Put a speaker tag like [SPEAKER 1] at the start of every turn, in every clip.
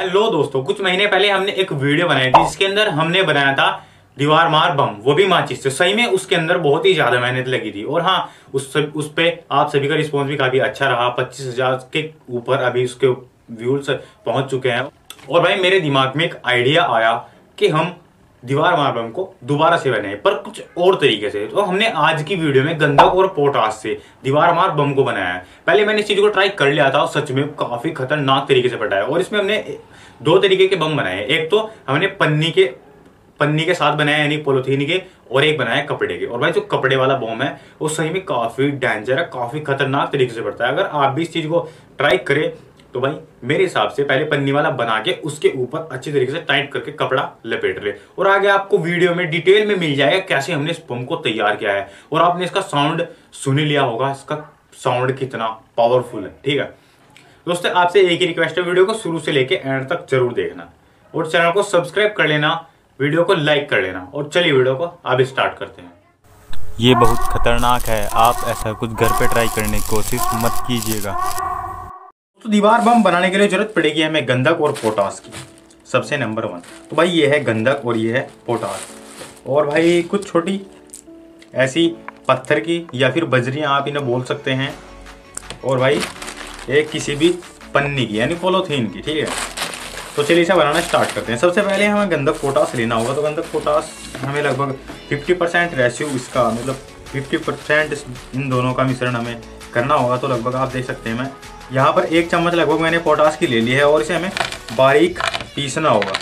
[SPEAKER 1] Hello दोस्तों, कुछ महीने पहले हमने एक वीडियो बनाई थी जिसके अंदर हमने बनाया था दीवार मार बम, वो भी माचिस। से सही में उसके अंदर बहुत ही ज़्यादा मेहनत लगी थी। और हाँ उस उस पे आप सभी का रिस्पॉन्स भी काफ़ी अच्छा रहा। पच्चीस हज़ार के ऊपर अभी उसके व्यूज़ पहुँच चुके हैं। और भाई, मेरे दिमाग में एक आइडिया आया कि हम दीवार मार बम को दोबारा से बनाए पर कुछ और तरीके से। तो हमने आज की वीडियो में गंधक और पोटास से दीवार मार बम को बनाया है। पहले मैंने इस चीज़ को ट्राई कर लिया था और सच में काफ़ी खतरनाक तरीके से बनाया और इसमें हमने दो तरीके के बम बनाए एक तो हमने पन्नी के पन्नी के साथ बनाया यानी पोलोथीन के, और एक बनाया कपड़े के। और भाई, जो कपड़े वाला बॉम है, वो सही में काफ़ी डेंजर है, काफ़ी खतरनाक तरीके से पड़ता है। अगर आप भी इस चीज़ को ट्राई करें तो भाई, मेरे हिसाब से पहले पन्नी वाला बना के उसके ऊपर अच्छी तरीके से टाइट करके कपड़ा लपेट ले। और आगे आपको वीडियो में डिटेल में मिल जाएगा कैसे हमने इस बम को तैयार किया है। और आपने इसका साउंड सुन लिया होगा, इसका साउंड कितना पावरफुल है, ठीक है? दोस्तों, आपसे एक ही रिक्वेस्ट है, वीडियो को शुरू से लेके एंड तक ज़रूर देखना। और चैनल को सब्सक्राइब कर लेना, वीडियो को लाइक कर लेना। और चलिए वीडियो को अब स्टार्ट करते हैं।
[SPEAKER 2] ये बहुत खतरनाक है, आप ऐसा कुछ घर पे ट्राई करने की कोशिश मत कीजिएगा।
[SPEAKER 1] तो दीवार बम बनाने के लिए ज़रूरत पड़ेगी हमें गंधक और पोटास की, सबसे नंबर वन। तो भाई ये है गंधक और ये है पोटास। और भाई कुछ छोटी ऐसी पत्थर की या फिर बजरियाँ आप इन्हें बोल सकते हैं। और भाई एक किसी भी पन्नी की, यानी पोलोथीन की, ठीक है। तो चलिए इसे बनाना स्टार्ट करते हैं। सबसे पहले हमें गंधक पोटास लेना होगा। तो गंधक पोटास हमें लगभग 50 परसेंट रेशियो इसका मतलब 50 परसेंट इन दोनों का मिश्रण हमें करना होगा। तो लगभग आप देख सकते हैं मैं यहाँ पर एक चम्मच लगभग मैंने पोटास की ले ली है और इसे हमें बारीक पीसना होगा।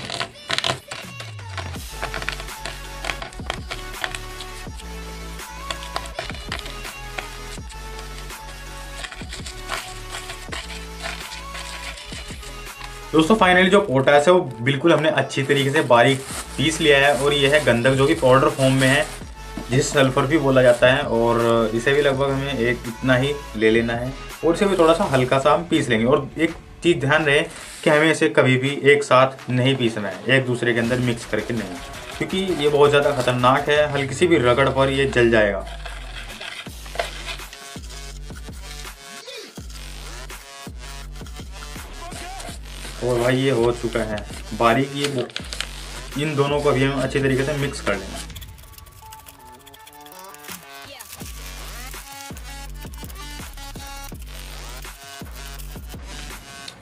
[SPEAKER 1] दोस्तों फाइनली जो पोटास है, वो बिल्कुल हमने अच्छी तरीके से बारीक पीस लिया है और यह है गंधक, जो कि पाउडर फॉर्म में है, जिसे सल्फ़र भी बोला जाता है और इसे भी लगभग हमें एक इतना ही ले लेना है। और इसे भी थोड़ा सा हल्का सा हम पीस लेंगे। और एक चीज़ ध्यान रहे कि हमें इसे कभी भी एक साथ नहीं पीसना है, एक दूसरे के अंदर मिक्स करके नहीं। क्योंकि ये बहुत ज़्यादा खतरनाक है हल्की सी भी रगड़ पर ये जल जाएगा। और भाई ये हो चुका है बारीक, ये इन दोनों को भी हम अच्छी तरीके से मिक्स कर लेना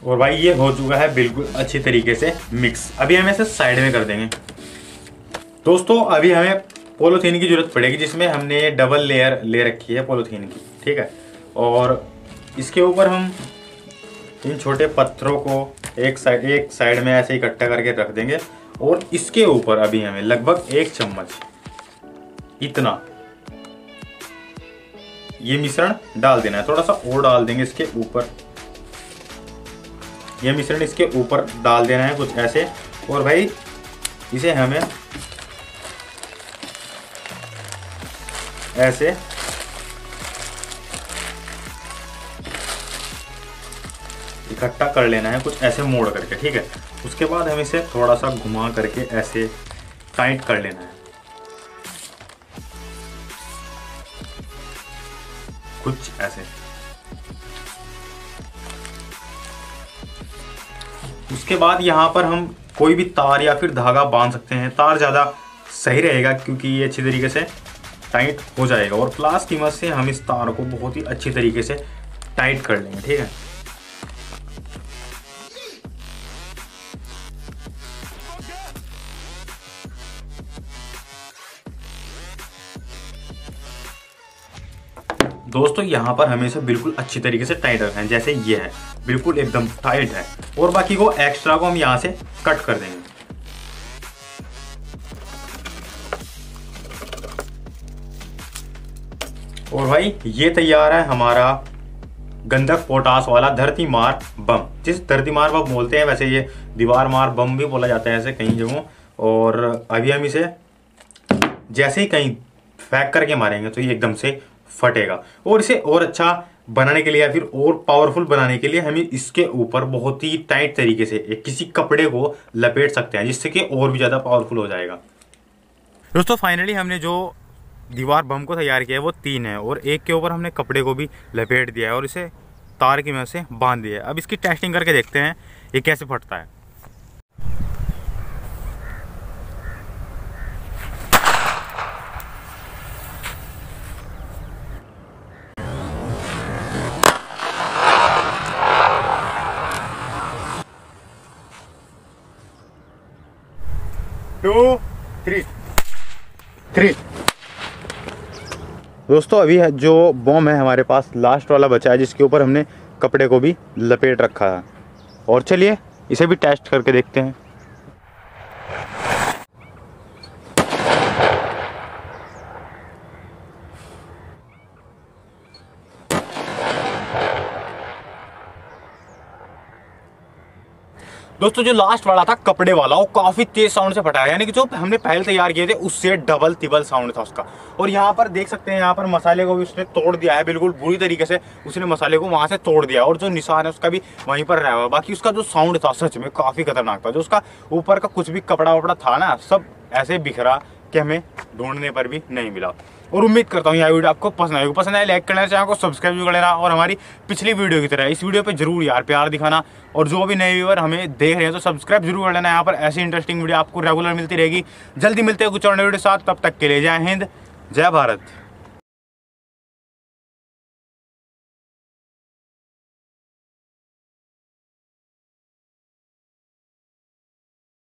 [SPEAKER 1] और भाई ये हो चुका है बिल्कुल अच्छी तरीके से मिक्स अभी हम इसे साइड में कर देंगे। दोस्तों, अभी हमें पोलोथीन की ज़रूरत पड़ेगी, जिसमें हमने डबल लेयर ले रखी है पोलोथीन की, ठीक है? और इसके ऊपर हम इन छोटे पत्थरों को एक साइड एक साइड में ऐसे इकट्ठा करके रख देंगे। और इसके ऊपर अभी हमें लगभग एक चम्मच इतना ये मिश्रण डाल देना है। थोड़ा सा और डाल देंगे इसके ऊपर। ये मिश्रण इसके ऊपर डाल देना है कुछ ऐसे। और भाई, इसे हमें ऐसे इकट्ठा कर लेना है, कुछ ऐसे मोड़ करके, ठीक है? उसके बाद हम इसे थोड़ा सा घुमा करके ऐसे टाइट कर लेना है। कुछ ऐसे। उसके बाद यहाँ पर हम कोई भी तार या फिर धागा बाँध सकते हैं। तार ज़्यादा सही रहेगा क्योंकि ये अच्छी तरीके से टाइट हो जाएगा और प्लास से हम इस तार को बहुत ही अच्छी तरीके से टाइट कर लेंगे, ठीक है? दोस्तों, यहाँ पर हमेशा बिल्कुल अच्छी तरीके से टाइट रखना है, जैसे ये है। बिल्कुल एकदम टाइट है। और बाकी को एक्स्ट्रा को हम यहाँ से कट कर देंगे। और भाई, ये तैयार है हमारा गंधक पोटास वाला धरती मार बम। जिस धरती मार बम बोलते हैं, वैसे ये दीवार मार बम भी बोला जाता है ऐसे कई जगहों। और अभी हम इसे जैसे ही कहीं फेंक करके मारेंगे तो ये एकदम से फटेगा। और इसे और अच्छा बनाने के लिए या फिर और पावरफुल बनाने के लिए हमें इसके ऊपर बहुत ही टाइट तरीके से एक किसी कपड़े को लपेट सकते हैं, जिससे कि और भी ज़्यादा पावरफुल हो जाएगा। दोस्तों फाइनली हमने जो दीवार बम को तैयार किया है, वो तीन है और एक के ऊपर हमने कपड़े को भी लपेट दिया है और इसे तार की मदद से बाँध दिया है। अब इसकी टेस्टिंग करके देखते हैं ये कैसे फटता है। टू थ्री थ्री दोस्तों, अभी है जो बॉम है हमारे पास लास्ट वाला बचा है, जिसके ऊपर हमने कपड़े को भी लपेट रखा है। और चलिए, इसे भी टेस्ट करके देखते हैं। दोस्तों, जो लास्ट वाला था, कपड़े वाला, वो काफ़ी तेज साउंड से फटा है यानी कि जो हमने पहले तैयार किए थे, उससे डबल तिबल साउंड था उसका। और यहाँ पर देख सकते हैं, यहाँ पर मसाले को भी उसने तोड़ दिया है, बिल्कुल बुरी तरीके से उसने मसाले को वहाँ से तोड़ दिया और जो निशान है, उसका भी वहीं पर रहा हुआ। बाकी उसका जो साउंड था, सच में काफ़ी खतरनाक था। जो उसका ऊपर का कुछ भी कपड़ा वपड़ा था ना, सब ऐसे बिखरा कि हमें ढूँढने पर भी नहीं मिला। और उम्मीद करता हूँ यह वीडियो आपको पसंद आएगी। पसंद आए लाइक करना, चैनल को सब्सक्राइब भी कर लेना और हमारी पिछली वीडियो की तरह इस वीडियो पर ज़रूर यार प्यार दिखाना और जो भी नए व्यूवर हमें देख रहे हैं तो सब्सक्राइब ज़रूर कर लेना। यहाँ पर ऐसी इंटरेस्टिंग वीडियो आपको रेगुलर मिलती रहेगी। जल्दी मिलते हैं कुछ और नए वीडियो साथ। तब तक के लिए जय हिंद, जय भारत।